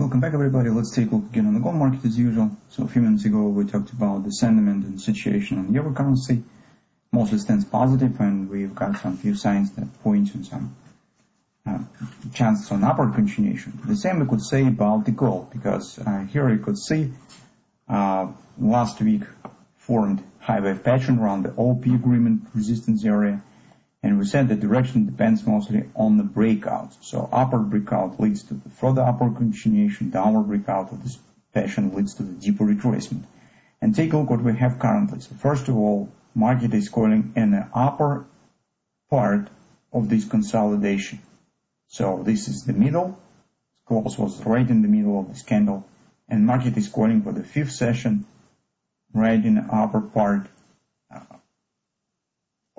Welcome back everybody. Let's take a look again on the gold market as usual. So a few minutes ago we talked about the sentiment and situation on the euro currency. Mostly stands positive and we've got some few signs that point to some uh, chances on upward continuation. The same we could say about the gold because uh, here you could see uh, last week formed high wave pattern around the OP agreement resistance area and we said the direction depends mostly on the breakout. So upward breakout leads to the further upward continuation, downward breakout of this pattern leads to the deeper retracement. And take a look what we have currently. So first of all, market is calling in the upper part of this consolidation. So this is the middle. Close was right in the middle of this candle. And market is calling for the fifth session right in the upper part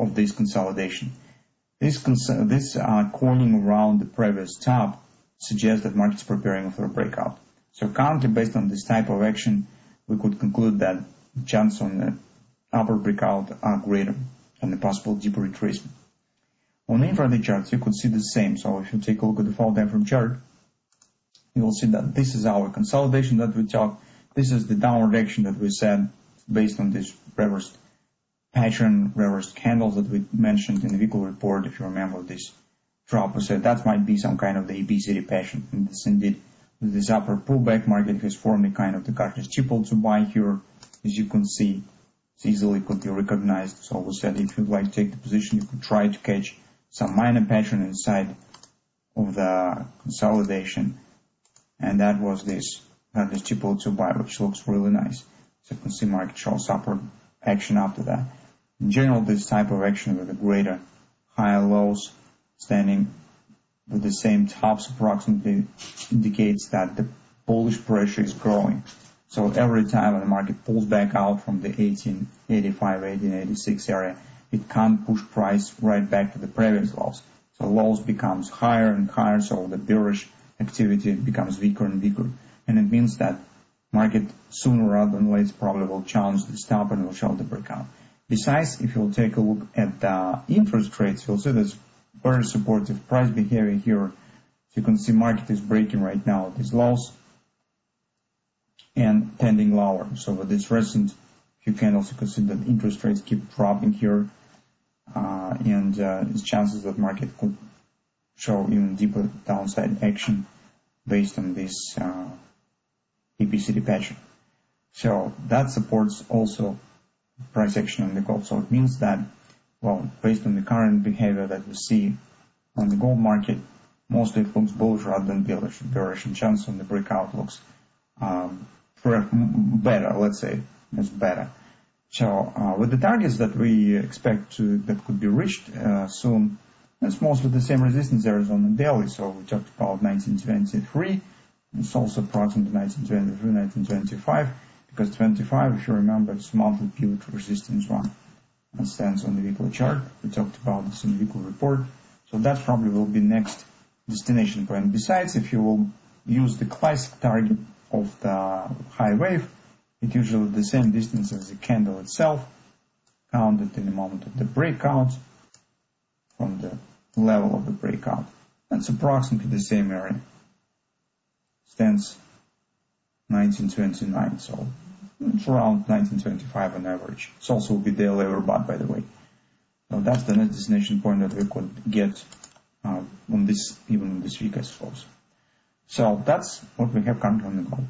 of this consolidation. This, cons- this uh, coiling around the previous top suggests that market is preparing for a breakout. So currently, based on this type of action, we could conclude that chances on the upper breakout are greater than the possible deeper retracement. On the intraday charts, you could see the same. So if you take a look at the fall time frame chart, you will see that this is our consolidation that we talked. This is the downward action that we said based on this reversed pattern reverse candles that we mentioned in the weekly report, if you remember this drop, we said that might be some kind of the ABCD pattern. And this indeed, this upper pullback market has formed a kind of the Gartley steeple to buy here, as you can see. It's easily could be recognized. So we said if you'd like to take the position, you could try to catch some minor pattern inside of the consolidation. And that was this Gartley steeple to buy, which looks really nice. So you can see market shows upward action after that. In general, this type of action with a greater higher lows standing with the same tops approximately indicates that the bullish pressure is growing. So every time the market pulls back out from the 1885, 1886 area, it can't push price right back to the previous lows. So lows becomes higher and higher, so the bearish activity becomes weaker and weaker. And it means that market sooner rather than later probably will challenge the stop and will show the breakout. Besides, if you'll take a look at the interest rates, you'll see there's very supportive price behavior here. So you can see market is breaking right now these lows and tending lower. So with this recent few candles, you can see that interest rates keep dropping here, uh, and uh, there's chances that market could show even deeper downside action based on this uh, ABCD pattern. So that supports also price action on the gold. So it means that, well, based on the current behavior that we see on the gold market, mostly it looks bullish rather than bearish. Bearish and chance on the breakout looks um, better, let's say, it's better. So uh, with the targets that we expect to that could be reached uh, soon, it's mostly the same resistance areas on the daily. So we talked about 1923. It's also approximately 1923, 1925 because 25, if you remember, it's monthly pivot resistance one and stands on the weekly chart. We talked about this in the weekly report. So that probably will be next destination point. Besides, if you will use the classic target of the high wave, it usually the same distance as the candle itself, counted in the moment of the breakout from the level of the breakout. That's approximately the same area. Stands 1929. So it's around 1925 on average. It's also be daily overbought, by the way. So that's the next destination point that we could get uh, on this, even on this week, I suppose. So that's what we have currently on the gold.